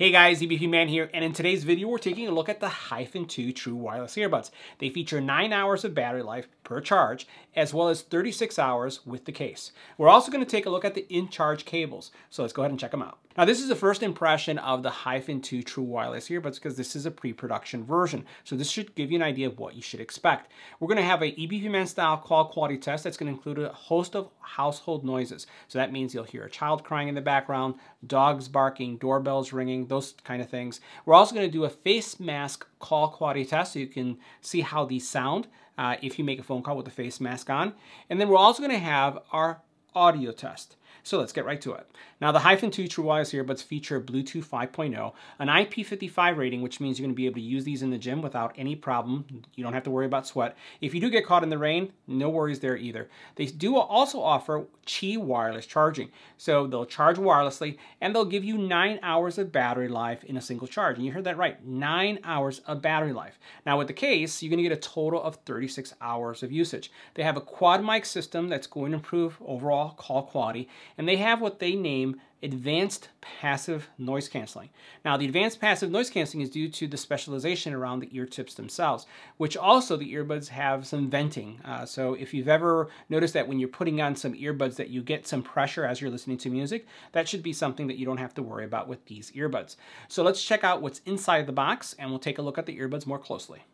Hey guys, EBP Man here, and in today's video we're taking a look at the Hyphen 2 True Wireless Earbuds. They feature 9 hours of battery life per charge, as well as 36 hours with the case. We're also going to take a look at the inCharge cables, so let's go ahead and check them out. Now this is the first impression of the Hyphen 2 True Wireless here, earbuds because this is a pre-production version, so this should give you an idea of what you should expect. We're going to have a EBP Man style call quality test that's going to include a host of household noises. So that means you'll hear a child crying in the background, dogs barking, doorbells ringing, those kind of things. We're also going to do a face mask call quality test so you can see how these sound uh, if you make a phone call with a face mask on. And then we're also going to have our audio test. So let's get right to it. Now the Hyphen 2 True Wireless earbuds feature Bluetooth 5.0, an IP55 rating, which means you're going to be able to use these in the gym without any problem. You don't have to worry about sweat. If you do get caught in the rain, no worries there either. They do also offer Qi wireless charging. So they'll charge wirelessly and they'll give you nine hours of battery life in a single charge. And you heard that right, nine hours of battery life. Now with the case, you're to get a total of 36 hours of usage. They have a quad mic system that's going to improve overall call quality and they have what they name advanced passive noise canceling. Now, the advanced passive noise canceling is due to the specialization around the ear tips themselves, which also the earbuds have some venting. Uh, so if you've ever noticed that when you're putting on some earbuds that you get some pressure as you're listening to music, that should be something that you don't have to worry about with these earbuds. So let's check out what's inside the box and we'll take a look at the earbuds more closely.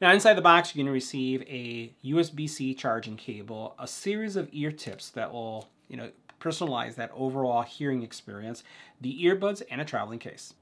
Now inside the box, you're going to receive a USB-C charging cable, a series of ear tips that will, you know, personalize that overall hearing experience, the earbuds, and a traveling case.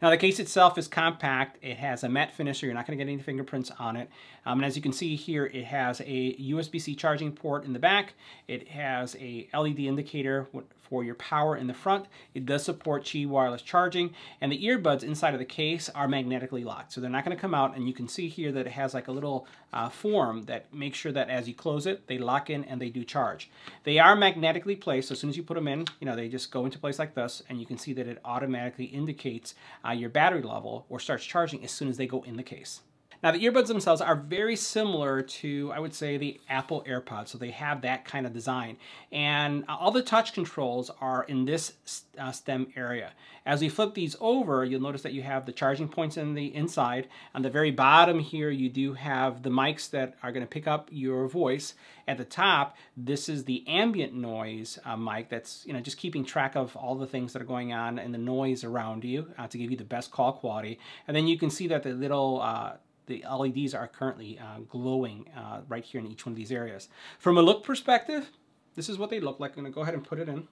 Now the case itself is compact. It has a matte finish, so you're not going to get any fingerprints on it. Um, and as you can see here, it has a USB-C charging port in the back. It has a LED indicator for your power in the front. It does support Qi wireless charging, and the earbuds inside of the case are magnetically locked, so they're not going to come out. And you can see here that it has like a little uh, form that makes sure that as you close it, they lock in and they do charge. They are magnetically placed. So as soon as you put them in, you know they just go into place like this, and you can see that it automatically indicates uh, your battery level or starts charging as soon as they go in the case. Now the earbuds themselves are very similar to, I would say, the Apple AirPods. So they have that kind of design. And all the touch controls are in this uh, stem area. As we flip these over, you'll notice that you have the charging points in the inside. On the very bottom here, you do have the mics that are gonna pick up your voice. At the top, this is the ambient noise uh, mic that's you know just keeping track of all the things that are going on and the noise around you uh, to give you the best call quality. And then you can see that the little uh, the LEDs are currently uh, glowing uh, right here in each one of these areas. From a look perspective, this is what they look like. I'm going to go ahead and put it in.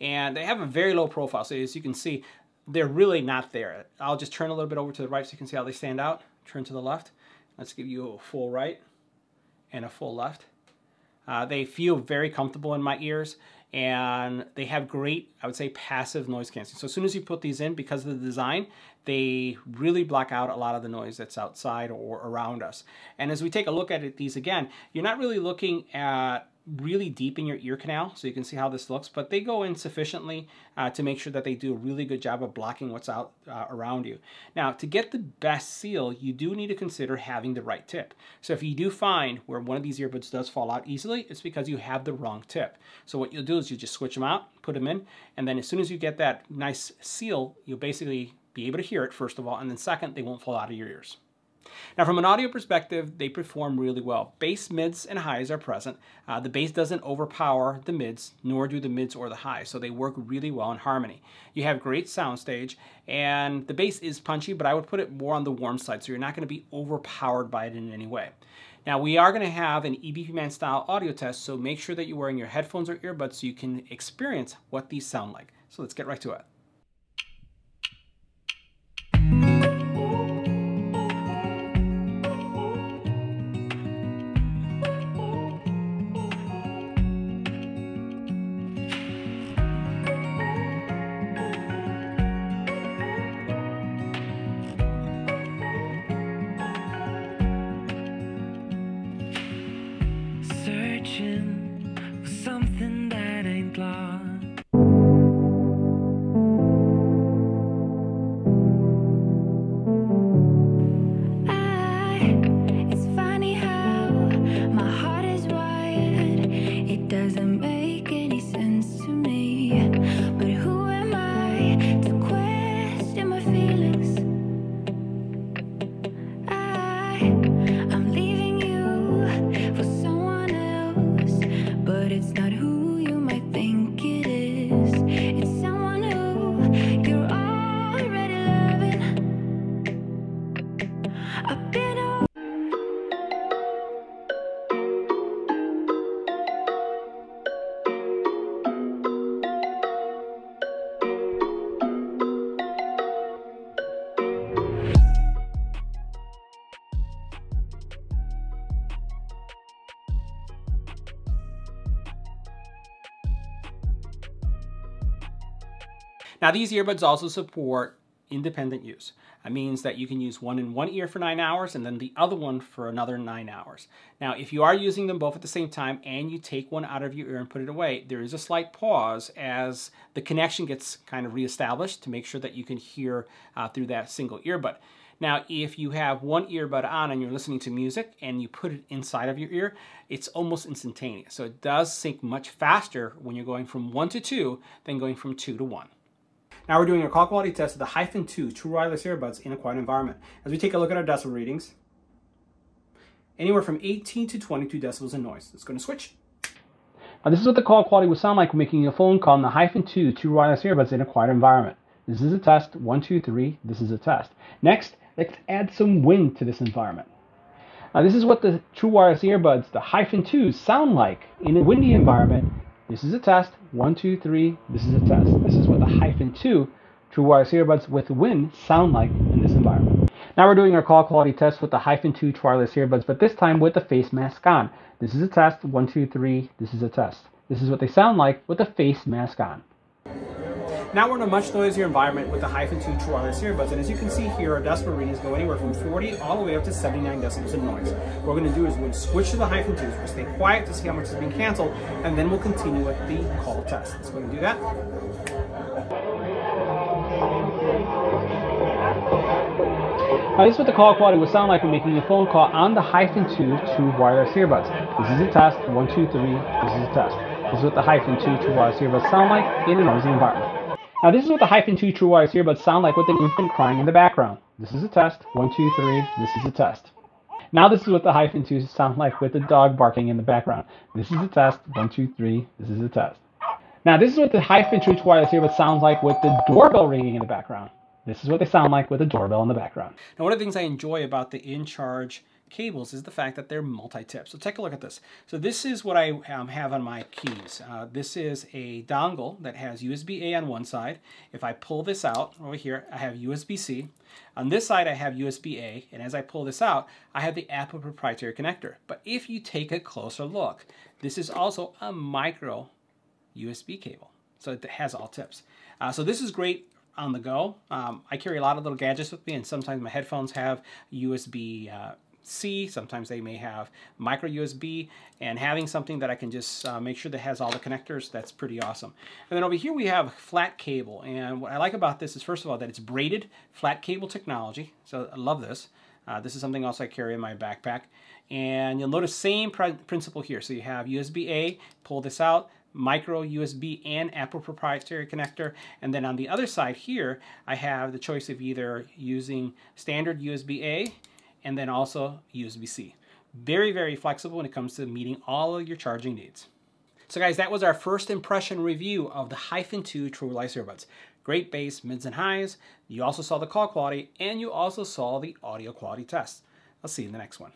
And they have a very low profile, so as you can see, they're really not there. I'll just turn a little bit over to the right so you can see how they stand out. Turn to the left. Let's give you a full right and a full left. Uh, they feel very comfortable in my ears and they have great, I would say, passive noise canceling. So as soon as you put these in, because of the design, they really block out a lot of the noise that's outside or around us. And as we take a look at it, these again, you're not really looking at really deep in your ear canal, so you can see how this looks, but they go in sufficiently uh, to make sure that they do a really good job of blocking what's out uh, around you. Now, to get the best seal, you do need to consider having the right tip. So if you do find where one of these earbuds does fall out easily, it's because you have the wrong tip. So what you'll do is you just switch them out, put them in, and then as soon as you get that nice seal, you'll basically be able to hear it, first of all, and then second, they won't fall out of your ears. Now from an audio perspective, they perform really well. Bass, mids, and highs are present. Uh, the bass doesn't overpower the mids, nor do the mids or the highs, so they work really well in harmony. You have great soundstage, and the bass is punchy, but I would put it more on the warm side, so you're not going to be overpowered by it in any way. Now we are going to have an EBP Man style audio test, so make sure that you're wearing your headphones or earbuds so you can experience what these sound like. So let's get right to it. Now these earbuds also support independent use. That means that you can use one in one ear for nine hours and then the other one for another nine hours. Now, if you are using them both at the same time and you take one out of your ear and put it away, there is a slight pause as the connection gets kind of reestablished to make sure that you can hear uh, through that single earbud. Now, if you have one earbud on and you're listening to music and you put it inside of your ear, it's almost instantaneous. So it does sync much faster when you're going from one to two than going from two to one. Now we're doing a call quality test of the Hyphen 2 True Wireless Earbuds in a quiet environment. As we take a look at our decibel readings, anywhere from 18 to 22 decibels in noise. It's going to switch. Now this is what the call quality would sound like when making a phone call on the Hyphen 2 True Wireless Earbuds in a quiet environment. This is a test. One, two, three. This is a test. Next, let's add some wind to this environment. Now this is what the True Wireless Earbuds, the Hyphen 2, sound like in a windy environment this is a test. One, two, three. This is a test. This is what the hyphen 2 True Wireless earbuds with wind sound like in this environment. Now we're doing our call quality test with the hyphen 2 True Wireless earbuds, but this time with the face mask on. This is a test. One, two, three. This is a test. This is what they sound like with the face mask on. Now we're in a much noisier environment with the Hyphen 2 True Wireless earbuds, and as you can see here, our decibel readings go anywhere from 40 all the way up to 79 decibels in noise. What we're going to do is we'll switch to the Hyphen 2s, we'll stay quiet to see how much is being canceled, and then we'll continue with the call test. Let's go and do that. Now, this is what the call quality would sound like when making a phone call on the Hyphen 2 True Wireless earbuds. This is a test. One, two, three. This is a test. This is what the Hyphen 2 True Wireless earbuds sound like in a noisy environment. Now this is what the hyphen 2 true wires here, earbuds sound like with an infant crying in the background. This is a test. One, two, three. This is a test. Now this is what the hyphen 2 sound like with the dog barking in the background. This is a test. One, two, three. This is a test. Now this is what the hyphen 2 here earbuds sounds like with the doorbell ringing in the background. This is what they sound like with a doorbell in the background. Now one of the things I enjoy about the InCharge cables is the fact that they're multi-tip. So take a look at this. So this is what I um, have on my keys. Uh, this is a dongle that has USB-A on one side. If I pull this out over here, I have USB-C. On this side, I have USB-A, and as I pull this out, I have the Apple proprietary connector. But if you take a closer look, this is also a micro USB cable. So it has all tips. Uh, so this is great on the go. Um, I carry a lot of little gadgets with me, and sometimes my headphones have USB uh, C, sometimes they may have micro USB, and having something that I can just uh, make sure that has all the connectors, that's pretty awesome. And then over here we have flat cable, and what I like about this is first of all that it's braided flat cable technology, so I love this. Uh, this is something else I carry in my backpack. And you'll notice same principle here. So you have USB-A, pull this out, micro USB and Apple proprietary connector. And then on the other side here, I have the choice of either using standard USB-A and then also USB-C. Very, very flexible when it comes to meeting all of your charging needs. So guys, that was our first impression review of the Hyphen 2 True Wireless earbuds. Great bass, mids and highs. You also saw the call quality and you also saw the audio quality test. I'll see you in the next one.